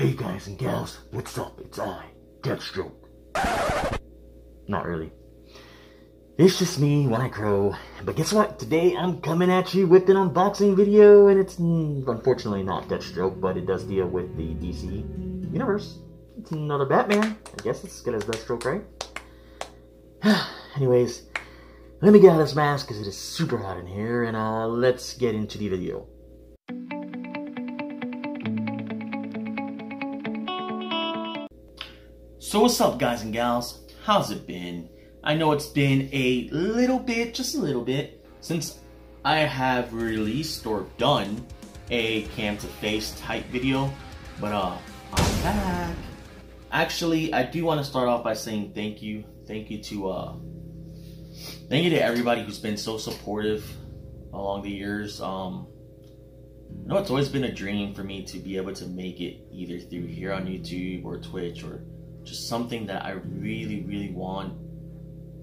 Hey guys and gals, what's up? It's I, Deathstroke. Not really. It's just me Oneeyecro. But guess what? Today I'm coming at you with an unboxing video, and it's mm, unfortunately not Deathstroke, but it does deal with the DC universe. It's another Batman. I guess it's as good as Deathstroke, right? Anyways, let me get out of this mask because it is super hot in here, and uh, let's get into the video. So what's up guys and gals? How's it been? I know it's been a little bit, just a little bit, since I have released or done a cam to face type video, but uh, I'm back. Actually, I do want to start off by saying thank you. Thank you to uh, thank you to everybody who's been so supportive along the years. Um, you know, it's always been a dream for me to be able to make it either through here on YouTube or Twitch or just something that I really, really want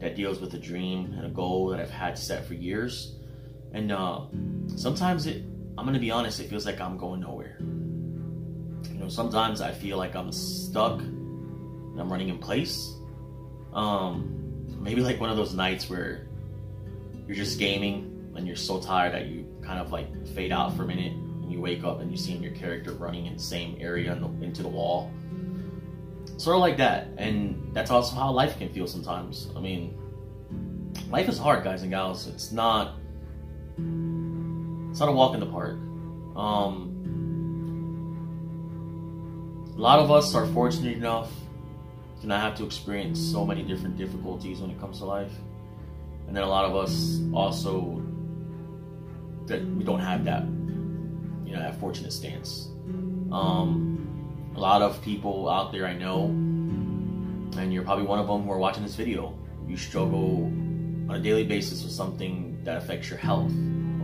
that deals with a dream and a goal that I've had set for years. And uh, sometimes it, I'm gonna be honest, it feels like I'm going nowhere. You know, sometimes I feel like I'm stuck and I'm running in place. Um, maybe like one of those nights where you're just gaming and you're so tired that you kind of like fade out for a minute and you wake up and you see your character running in the same area in the, into the wall sort of like that. And that's also how life can feel sometimes. I mean, life is hard, guys and gals. It's not. It's not a walk in the park. Um, a lot of us are fortunate enough to not have to experience so many different difficulties when it comes to life, and then a lot of us also that we don't have that, you know, that fortunate stance. Um, a lot of people out there I know, and you're probably one of them who are watching this video, you struggle on a daily basis with something that affects your health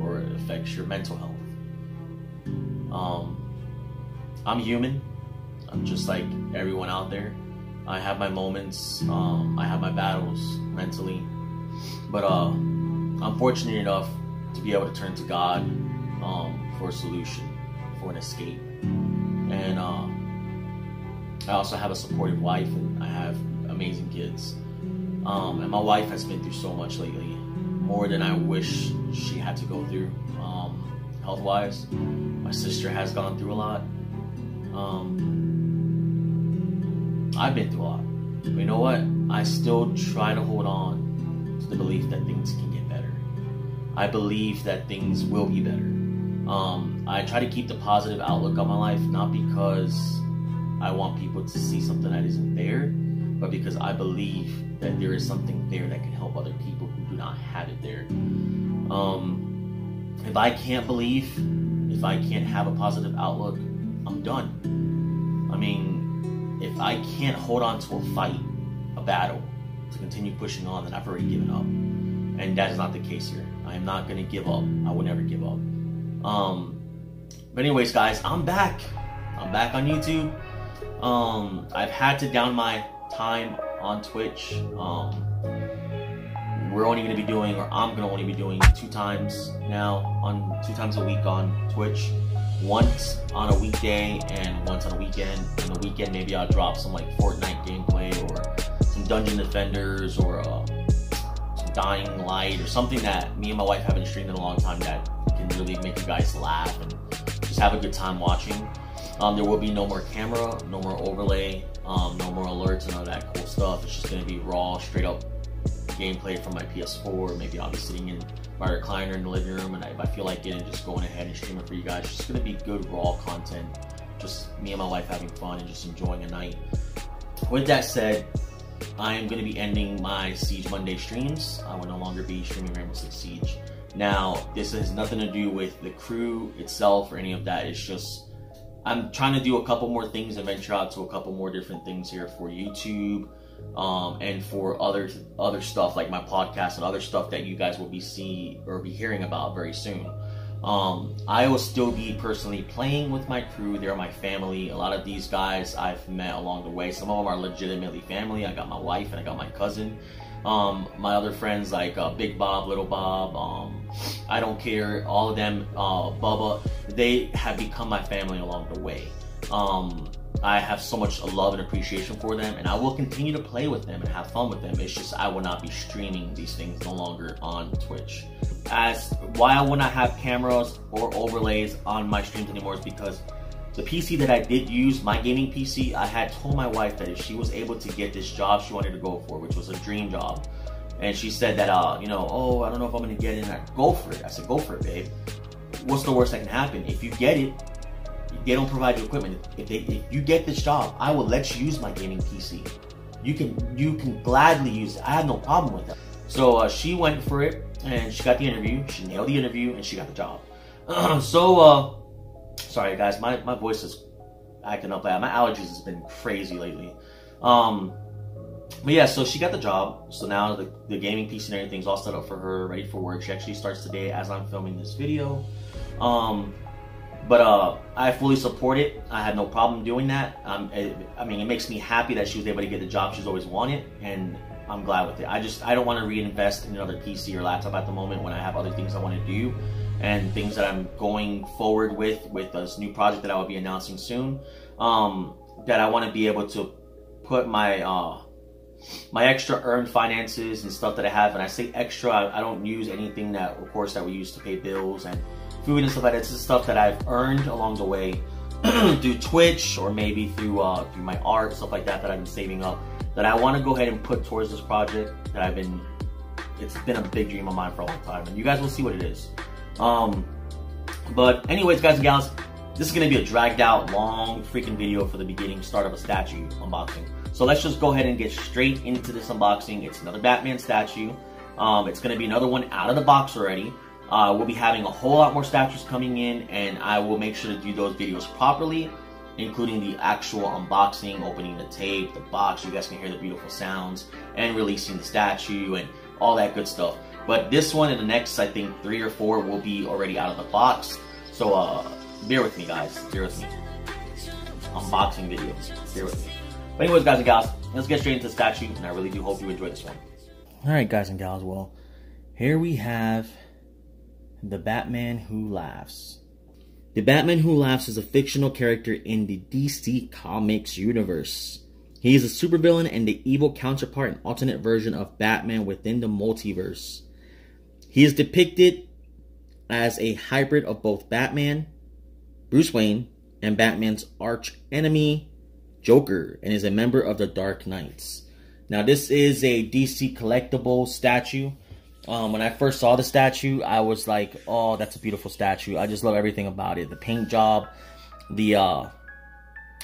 or affects your mental health. Um, I'm human. I'm just like everyone out there. I have my moments. Um, I have my battles mentally, but uh, I'm fortunate enough to be able to turn to God um, for a solution, for an escape, and uh, I also have a supportive wife and I have amazing kids. Um, and my wife has been through so much lately, more than I wish she had to go through, um, health wise. My sister has gone through a lot. Um, I've been through a lot. But you know what? I still try to hold on to the belief that things can get better. I believe that things will be better. Um, I try to keep the positive outlook on my life, not because I want people to see something that isn't there, but because I believe that there is something there that can help other people who do not have it there. Um, if I can't believe, if I can't have a positive outlook, I'm done. I mean, if I can't hold on to a fight, a battle, to continue pushing on, then I've already given up. And that is not the case here. I am not going to give up. I will never give up. Um, but anyways, guys, I'm back. I'm back on YouTube. Um, I've had to down my time on Twitch. Um, we're only going to be doing, or I'm going to only be doing two times now on two times a week on Twitch. Once on a weekday and once on a weekend. On the weekend, maybe I'll drop some like Fortnite gameplay or some Dungeon Defenders or uh, some Dying Light or something that me and my wife haven't streamed in a long time that can really make you guys laugh and just have a good time watching. Um, there will be no more camera, no more overlay, um, no more alerts and all that cool stuff. It's just going to be raw, straight up gameplay from my PS4. Maybe I'll be sitting in my recliner in the living room and if I feel like it, just going ahead and streaming for you guys. It's just going to be good, raw content. Just me and my wife having fun and just enjoying a night. With that said, I am going to be ending my Siege Monday streams. I will no longer be streaming Rainbow Six Siege. Now, this has nothing to do with the crew itself or any of that. It's just I'm trying to do a couple more things and venture out to a couple more different things here for YouTube um, and for other other stuff like my podcast and other stuff that you guys will be see or be hearing about very soon. Um, I will still be personally playing with my crew. They're my family. A lot of these guys I've met along the way. Some of them are legitimately family. I got my wife and I got my cousin. Um, my other friends like uh, Big Bob, Little Bob, um, I don't care, all of them, uh, Bubba, they have become my family along the way. Um, I have so much love and appreciation for them, and I will continue to play with them and have fun with them. It's just I will not be streaming these things no longer on Twitch. As why I will not have cameras or overlays on my streams anymore is because the PC that I did use, my gaming PC, I had told my wife that if she was able to get this job she wanted to go for, which was a dream job, and she said that, uh, you know, oh, I don't know if I'm gonna get it. I go for it. I said, go for it, babe. What's the worst that can happen? If you get it, they don't provide you equipment. If they if you get this job, I will let you use my gaming PC. You can you can gladly use it. I have no problem with that. So uh, she went for it and she got the interview. She nailed the interview and she got the job. so uh, sorry guys, my, my voice is acting up. My allergies has been crazy lately. Um, but yeah, so she got the job. So now the, the gaming PC and everything's all set up for her, ready for work. She actually starts today as I'm filming this video. Um, but uh, I fully support it. I had no problem doing that. Um, it, I mean, it makes me happy that she was able to get the job she's always wanted, and I'm glad with it. I just I don't want to reinvest in another PC or laptop at the moment when I have other things I want to do and things that I'm going forward with with this new project that I will be announcing soon. Um, that I want to be able to put my uh, my extra earned finances and stuff that I have. And I say extra, I, I don't use anything that, of course, that we use to pay bills and food and stuff like that. This is stuff that I've earned along the way through Twitch or maybe through uh, through my art, stuff like that that I've been saving up. That I want to go ahead and put towards this project that I've been. It's been a big dream of mine for a long time, and you guys will see what it is. Um, but anyways, guys and gals, this is gonna be a dragged out, long freaking video for the beginning start of a statue unboxing. So let's just go ahead and get straight into this unboxing. It's another Batman statue. Um, it's gonna be another one out of the box already. Uh, we'll be having a whole lot more statues coming in, and I will make sure to do those videos properly, including the actual unboxing, opening the tape, the box. You guys can hear the beautiful sounds, and releasing the statue, and all that good stuff. But this one and the next, I think, three or four will be already out of the box. So, uh, bear with me, guys. Bear with me. Unboxing video. Bear with me. But anyways, guys and gals, let's get straight into the statue, and I really do hope you enjoy this one. Alright, guys and gals, well, here we have the Batman Who Laughs. The Batman Who Laughs is a fictional character in the DC Comics universe. He is a supervillain and the evil counterpart and alternate version of Batman within the multiverse. He is depicted as a hybrid of both Batman, Bruce Wayne, and Batman's arch enemy, Joker, and is a member of the Dark Knights. Now, this is a DC collectible statue. Um, when I first saw the statue, I was like, "Oh, that's a beautiful statue." I just love everything about it. The paint job, the uh,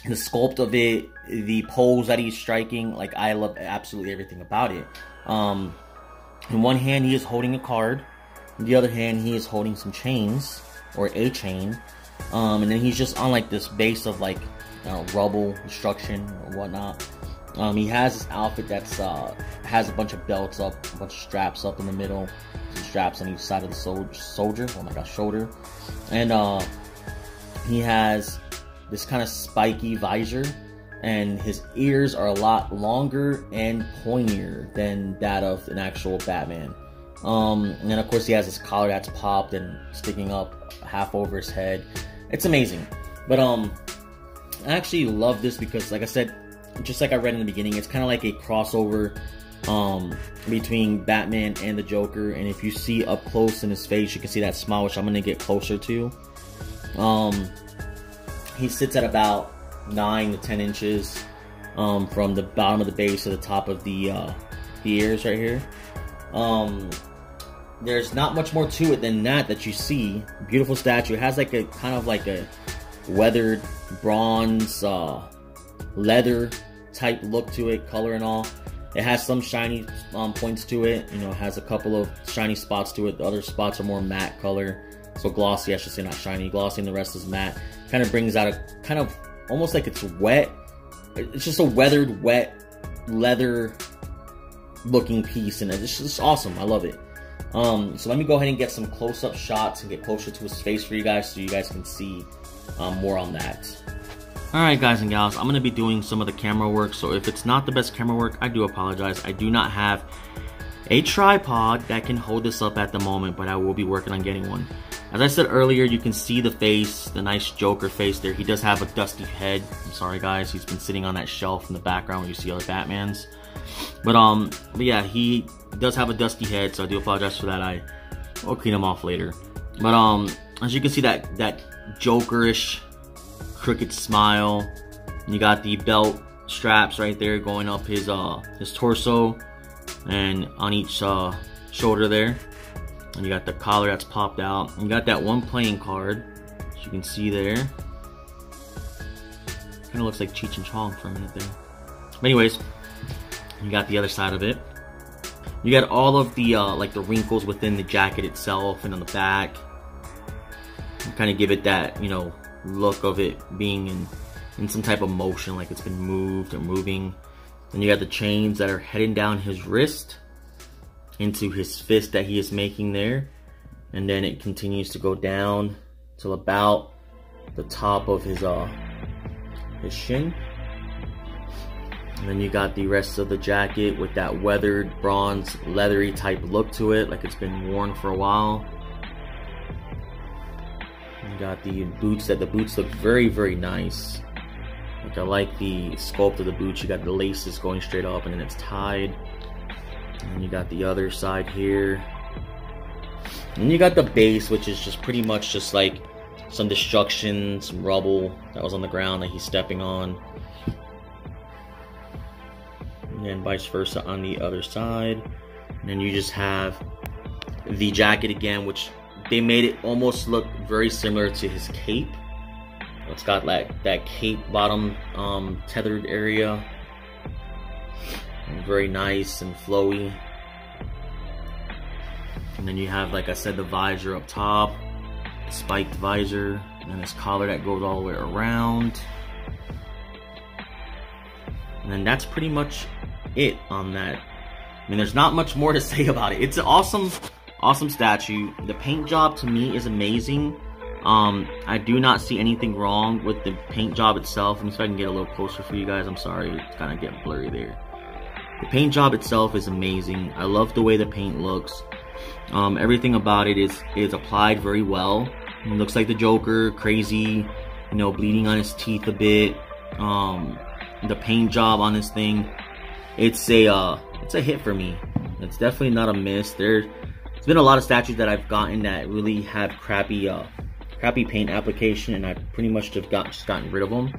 the sculpt of it, the pose that he's striking. Like, I love absolutely everything about it. Um, in one hand, he is holding a card. In the other hand, he is holding some chains or a chain. Um, and then he's just on like this base of like rubble, destruction, or whatnot. Um, he has this outfit that's uh, has a bunch of belts up, a bunch of straps up in the middle, straps on each side of the sol- soldier. Oh my gosh, shoulder, and uh, he has this kind of spiky visor, and his ears are a lot longer and pointier than that of an actual Batman. Um, and then of course he has his collar that's popped and sticking up half over his head. It's amazing, but um, I actually love this because, like I said, just like I read in the beginning, it's kind of like a crossover um, between Batman and the Joker. And if you see up close in his face, you can see that smile, which I'm going to get closer to. Um, he sits at about 9 to 10 inches um, from the bottom of the base to the top of the, uh, the ears right here. Um, there's not much more to it than that that you see. Beautiful statue. It has like a kind of like a weathered bronze uh, leather type look to it, color and all. It has some shiny um, points to it. You know, it has a couple of shiny spots to it. The other spots are more matte color. So glossy, I should say, not shiny. Glossy and the rest is matte. Kind of brings out a kind of almost like it's wet. It's just a weathered, wet leather looking piece. And it's just awesome. I love it. Um, so let me go ahead and get some close-up shots and get closer to his face for you guys so you guys can see um, more on that. Alright guys and gals, I'm going to be doing some of the camera work, so if it's not the best camera work, I do apologize. I do not have a tripod that can hold this up at the moment, but I will be working on getting one. As I said earlier, you can see the face, the nice Joker face there. He does have a dusty head. I'm sorry guys, he's been sitting on that shelf in the background where you see other Batmans. But um, but yeah, he does have a dusty head, so I do apologize for that. I will clean him off later. But um, as you can see that that Jokerish crooked smile. You got the belt straps right there going up his uh his torso and on each uh shoulder there. And you got the collar that's popped out. You got that one playing card, as you can see there. Kind of looks like Cheech and Chong for a minute there. But anyways, you got the other side of it. You got all of the uh, like the wrinkles within the jacket itself and on the back. Kind of give it that you know look of it being in in some type of motion, like it's been moved or moving. Then you got the chains that are heading down his wrist into his fist that he is making there. And then it continues to go down till about the top of his uh his shin. And then you got the rest of the jacket with that weathered bronze leathery type look to it, like it's been worn for a while. You got the boots that the boots look very, very nice. Like I like the sculpt of the boots. You got the laces going straight up and then it's tied. And you got the other side here. And you got the base, which is just pretty much just like some destruction, some rubble that was on the ground that he's stepping on. And vice versa on the other side. And then you just have the jacket again, which they made it almost look very similar to his cape. It's got like that cape bottom um, tethered area. Very nice and flowy. And then you have, like I said, the visor up top, spiked visor, and this collar that goes all the way around. And then that's pretty much it on that. I mean, there's not much more to say about it. It's awesome, awesome statue. The paint job to me is amazing. Um, I do not see anything wrong with the paint job itself. Let me see if I can get a little closer for you guys. I'm sorry, it's kind of getting blurry there. The paint job itself is amazing. I love the way the paint looks. Um, everything about it is is applied very well. It looks like the Joker, crazy, you know, bleeding on his teeth a bit. Um, the paint job on this thing, it's a uh, it's a hit for me. It's definitely not a miss. There, there's been a lot of statues that I've gotten that really have crappy uh, crappy paint application and I pretty much just got just gotten rid of them.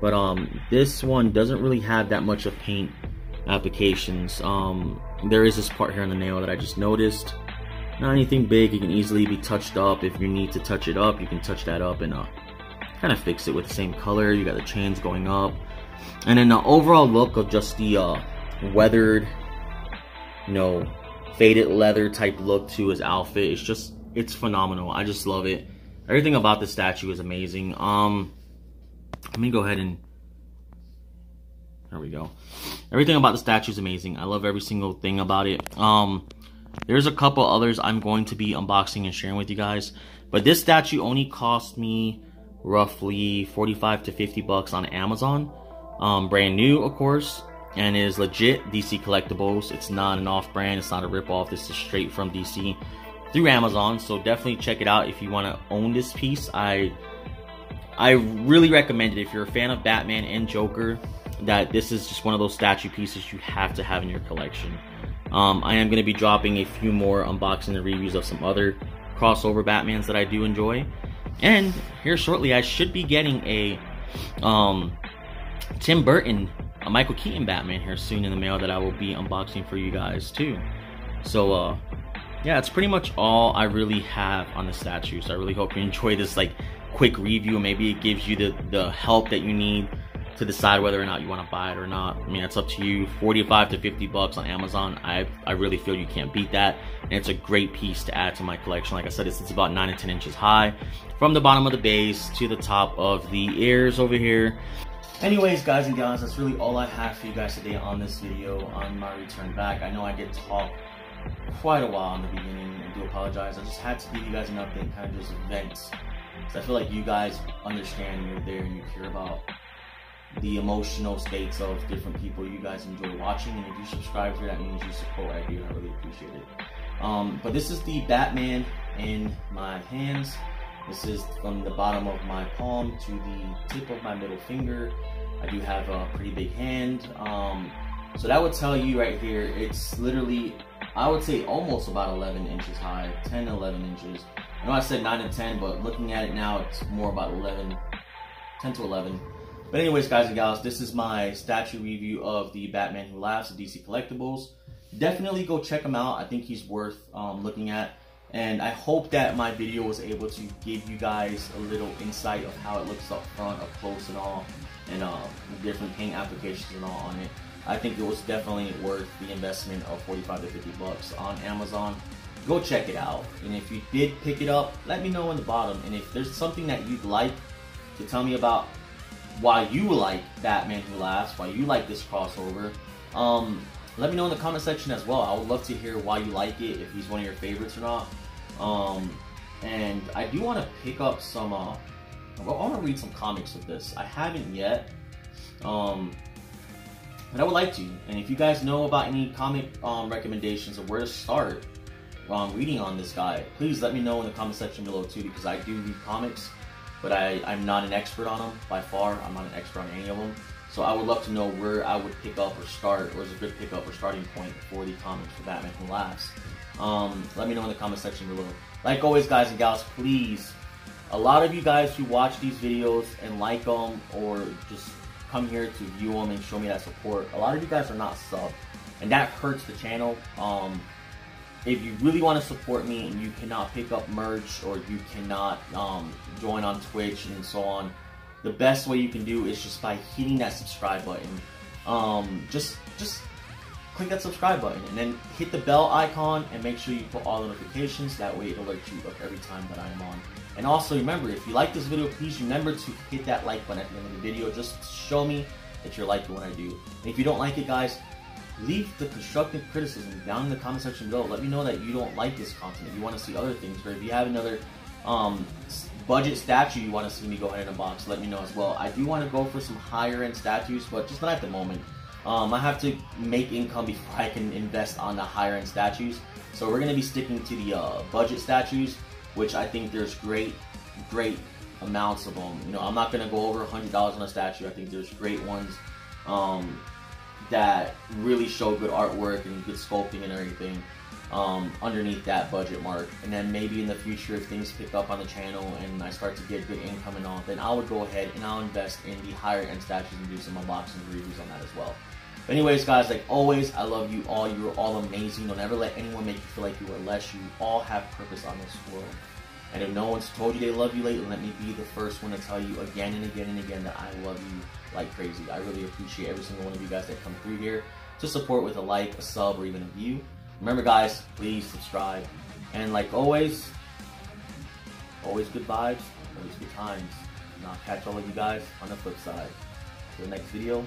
But um, this one doesn't really have that much of paint applications. Um, there is this part here on the nail that I just noticed. Not anything big, it can easily be touched up. If you need to touch it up, you can touch that up and uh, kind of fix it with the same color. You got the chains going up. And then the overall look of just the uh, weathered, you know, faded leather type look to his outfit It's just, it's phenomenal. I just love it. Everything about the statue is amazing. Um, let me go ahead and there we go. Everything about the statue is amazing. I love every single thing about it. Um, there's a couple others I'm going to be unboxing and sharing with you guys. But this statue only cost me roughly 45 to 50 bucks on Amazon. Um, brand new, of course, and is legit DC Collectibles. It's not an off-brand. It's not a rip-off. This is straight from DC through Amazon. So definitely check it out if you want to own this piece. I I really recommend it if you're a fan of Batman and Joker. That this is just one of those statue pieces you have to have in your collection. Um, I am going to be dropping a few more unboxing and reviews of some other crossover Batmans that I do enjoy. And here shortly, I should be getting a um, Tim Burton, Michael Keaton Batman here soon in the mail that I will be unboxing for you guys too. So uh, yeah, it's pretty much all I really have on the statue. So I really hope you enjoy this like quick review. Maybe it gives you the, the help that you need to decide whether or not you want to buy it or not. I mean, it's up to you. 45 to 50 bucks on Amazon. I, I really feel you can't beat that. And it's a great piece to add to my collection. Like I said, it's, it's about 9 to 10 inches high from the bottom of the base to the top of the ears over here. Anyways, guys and gals, that's really all I have for you guys today on this video on my return back. I know I did talk quite a while in the beginning. I do apologize. I just had to give you guys an update, kind of just vent. Because I feel like you guys understand you're there and you care about the emotional states of different people you guys enjoy watching. And if you subscribe here, that means you support I do, and I really appreciate it. Um, but this is the Batman in my hands. This is from the bottom of my palm to the tip of my middle finger. I do have a pretty big hand. Um, so that would tell you right here, it's literally, I would say almost about 11 inches high, 10, 11 inches. I know I said 9 to 10, but looking at it now, it's more about 11, 10 to 11. But anyways, guys and gals, this is my statue review of the Batman Who Laughs, the DC Collectibles. Definitely go check him out. I think he's worth um, looking at. And I hope that my video was able to give you guys a little insight of how it looks up front, up close and all, and uh, different paint applications and all on it. I think it was definitely worth the investment of 45 to 50 bucks on Amazon. Go check it out. And if you did pick it up, let me know in the bottom. And if there's something that you'd like to tell me about why you like Batman Who Laughs, why you like this crossover, um, let me know in the comment section as well. I would love to hear why you like it, if he's one of your favorites or not. Um, and I do want to pick up some, uh, I want to read some comics with this. I haven't yet. Um, but I would like to. And if you guys know about any comic um, recommendations of where to start um, reading on this guy, please let me know in the comment section below too, because I do read comics, but I, I'm not an expert on them by far. I'm not an expert on any of them. So I would love to know where I would pick up or start, or is a good pickup or starting point for the comics for Batman Who Laughs. Um, let me know in the comment section below. Like always, guys and gals, please. A lot of you guys who watch these videos and like them, or just come here to view them and show me that support. A lot of you guys are not sub, and that hurts the channel. Um, if you really want to support me and you cannot pick up merch or you cannot um, join on Twitch and so on, the best way you can do is just by hitting that subscribe button. Um, just just click that subscribe button and then hit the bell icon and make sure you put all notifications. That way it alerts you of every time that I'm on. And also remember, if you like this video, please remember to hit that like button at the end of the video. Just show me that you're liking what I do. And if you don't like it, guys, leave the constructive criticism down in the comment section below. Let me know that you don't like this content. If you want to see other things, or if you have another um, budget statue you want to see me go ahead and unbox, let me know as well. I do want to go for some higher end statues, but just not at the moment. Um, I have to make income before I can invest on the higher end statues. So we're going to be sticking to the uh, budget statues, which I think there's great, great amounts of them. You know, I'm not going to go over $100 on a statue. I think there's great ones um, that really show good artwork and good sculpting and everything um, underneath that budget mark. And then maybe in the future, if things pick up on the channel and I start to get good income and all, then I would go ahead and I'll invest in the higher end statues and do some unboxing reviews on that as well. But anyways, guys, like always, I love you all. You're all amazing. Don't ever let anyone make you feel like you are less. You all have purpose on this world. And if no one's told you they love you lately, let me be the first one to tell you again and again and again that I love you like crazy. I really appreciate every single one of you guys that come through here to support with a like, a sub, or even a view. Remember, guys, please subscribe. And like always, always good vibes, always good times. And I'll catch all of you guys on the flip side. Till the next video.